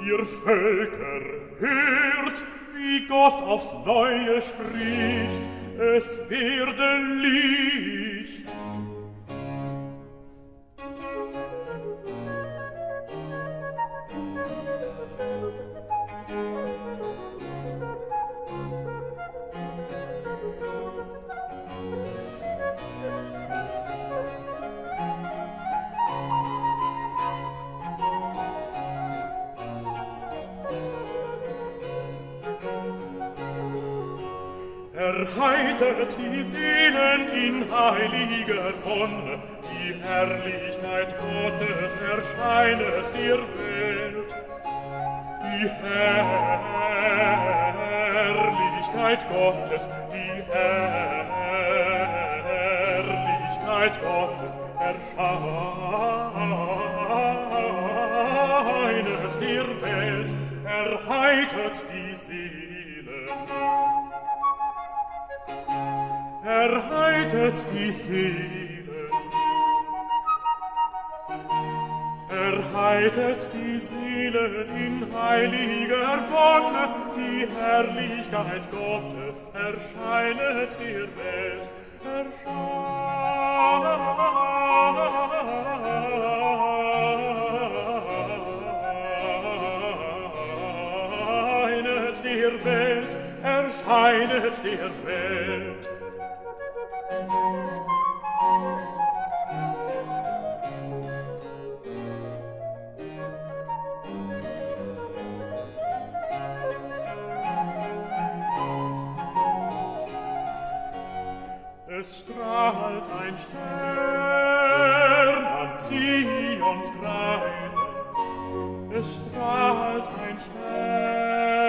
Ihr Völker, hört, wie Gott aufs Neue spricht, es werde Licht. erheitert die Seelen in heiliger Wonne, die Herrlichkeit Gottes erscheinet der Welt. Die Herrlichkeit Gottes, die Herrlichkeit Gottes erscheinet der Welt, erheitert die Seelen erheitert die Seele. Erheitert die Seele in heiliger Wonne, die Herrlichkeit Gottes erscheinet der Welt, Erscheinet Dir Welt keine der Welt. Es strahlt ein Stern an Zions Kreise. Es strahlt ein Stern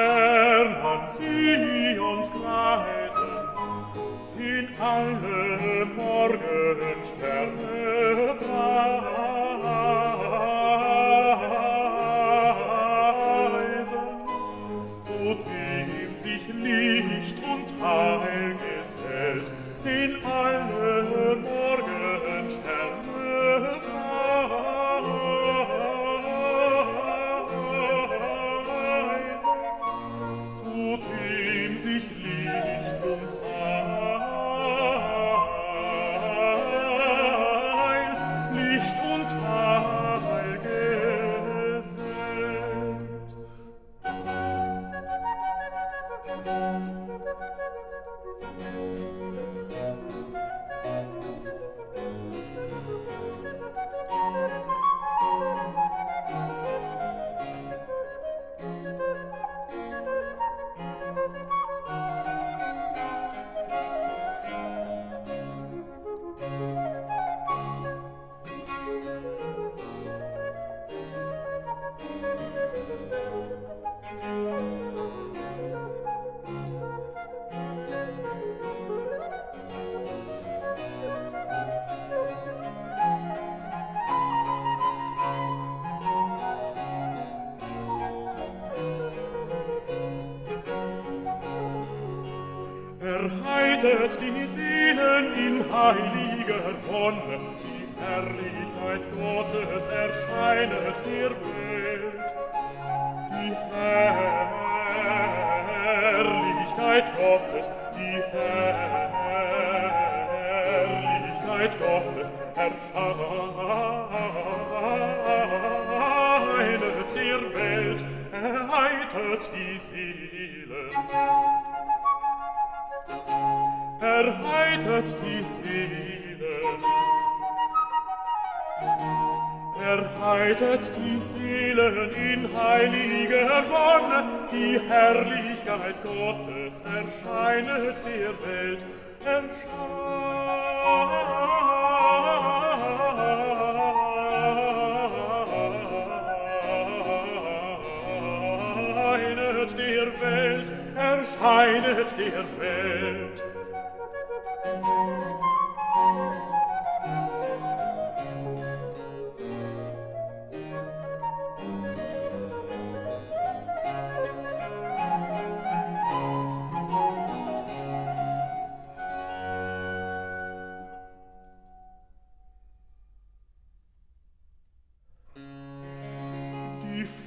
Herrn Zions kreisen, in alle Morgensterne preisen. Zu dem sich Licht und Heil gesellt, in alle leitet die Seelen in heiliger Wonne, die Herrlichkeit Gottes erscheinet der Welt. Die Herrlichkeit Gottes, die Herrlichkeit Gottes erscheinet der Welt, erheitert die Seelen erheitert die Seele. Erheitert die Seelen in heiliger Wonne, die Herrlichkeit Gottes erscheinet der Welt, erscheinet. der Welt, erscheinet der Welt.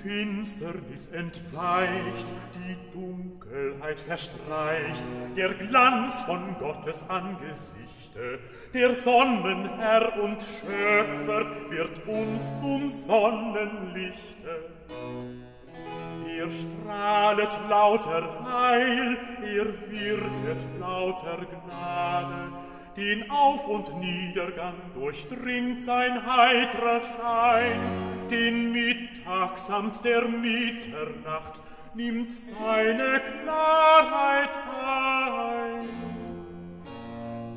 Finsternis entweicht, die Dunkelheit verstreicht, der Glanz von Gottes Angesichte, der Sonnenherr und Schöpfer wird uns zum Sonnenlichte. Ihr strahlet lauter Heil, ihr wirket lauter Gnade, den Auf- und Niedergang durchdringt sein heitrer Schein. Den Mittag samt der Mitternacht nimmt seine Klarheit ein.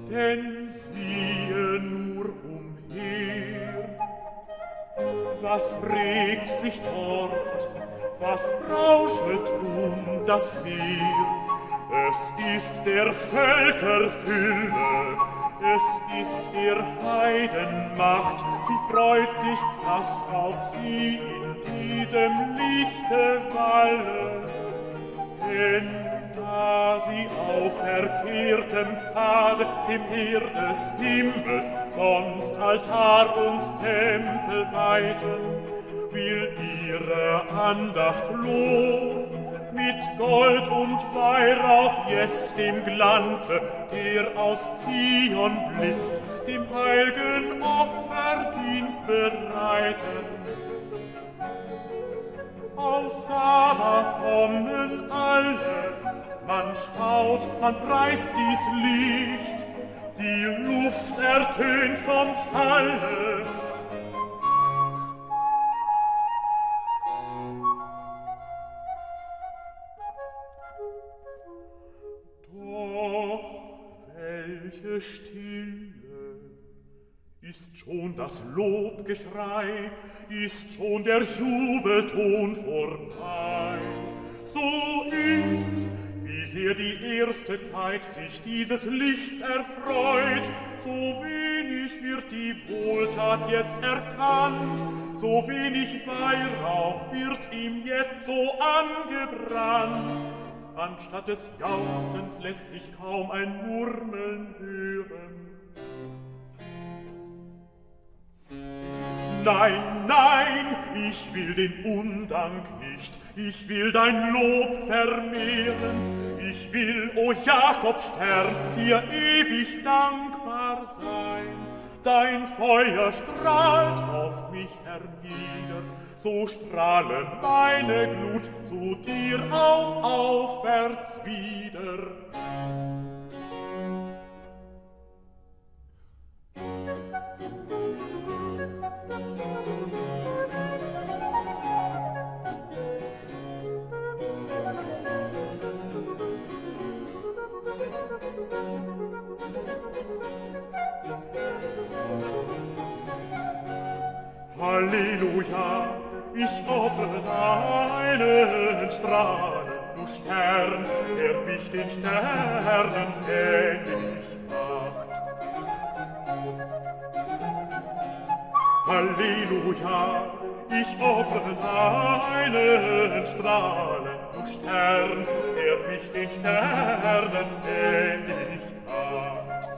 Denn siehe nur umher, was regt sich dort, was rauschet um das Meer, Es ist der Völker Fülle, es ist ihr Heidenmacht, sie freut sich, dass auch sie in diesem Lichte walle. Denn da sie auf verkehrtem Pfade im Heer des Himmels sonst Altar und Tempel weiten, will ihre Andacht loben. Mit Gold und Weihrauch jetzt dem Glanze, der aus Zion blitzt, dem heiligen Opferdienst bereiten. Aus Saba kommen alle, man schaut, man preist dies Licht, die Luft ertönt vom Schalle, welche Stille ist schon das Lobgeschrei, ist schon der Jubelton vorbei. So ist's, wie sehr die erste Zeit sich dieses Lichts erfreut, so wenig wird die Wohltat jetzt erkannt, so wenig Weihrauch wird ihm jetzt so angebrannt. Anstatt des Jauchzens lässt sich kaum ein Murmeln hören. Nein, nein, ich will den Undank nicht, ich will dein Lob vermehren, ich will, o Jakobstern, dir ewig dankbar sein. Dein Feuer strahlt auf mich hernieder, so strahle meine Glut zu dir auch aufwärts wieder. Halleluja, ich hoffe deinen Strahlen, du Stern, der mich den Sternen ähnlich macht. Halleluja, ich opfere deinen Strahlen, du Stern, der mich den Sternen ähnlich macht.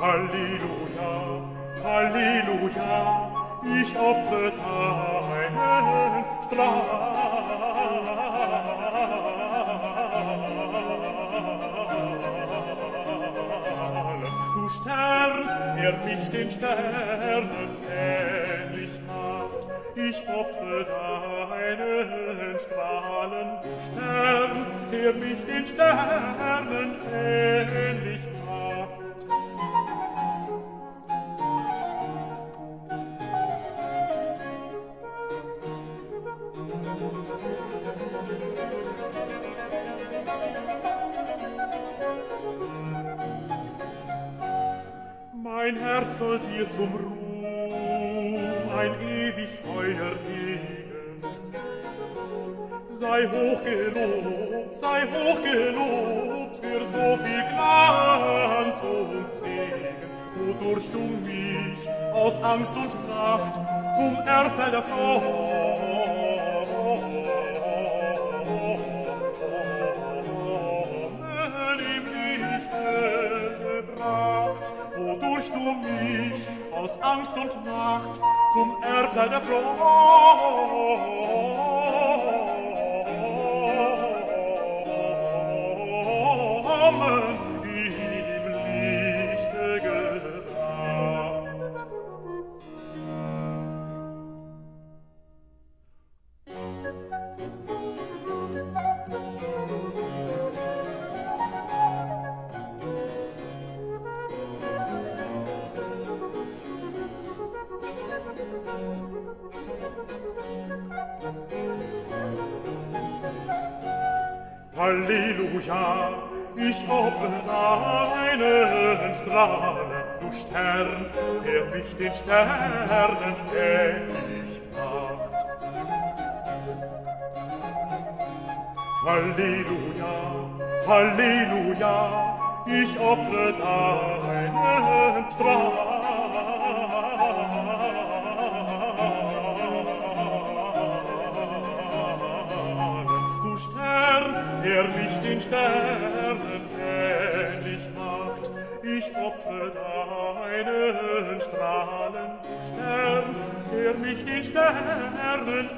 Halleluja, Halleluja, Halleluja, ich opfe deinen Strahl. Du Stern, der mich den Sternen ähnlich macht, ich opfe deinen Strahlen. Du Stern, der mich den Sternen ähnlich soll dir zum Ruhm ein ewig Feuer geben. Sei hoch gelobt, sei hoch gelobt für so viel Glanz und Segen, wodurch du mich aus Angst und Nacht zum Erbe der furcht du um mich, aus Angst und nacht zum Ärger der Freude. Halleluja, ich opfer deinen Strahlen, du Stern, der mich den Sternen ähnlich macht. Halleluja, Halleluja, ich opfer deinen Strahlen, den Sternen kennig macht, ich opfere deinen Strahlen, Stern, der mich den Sternen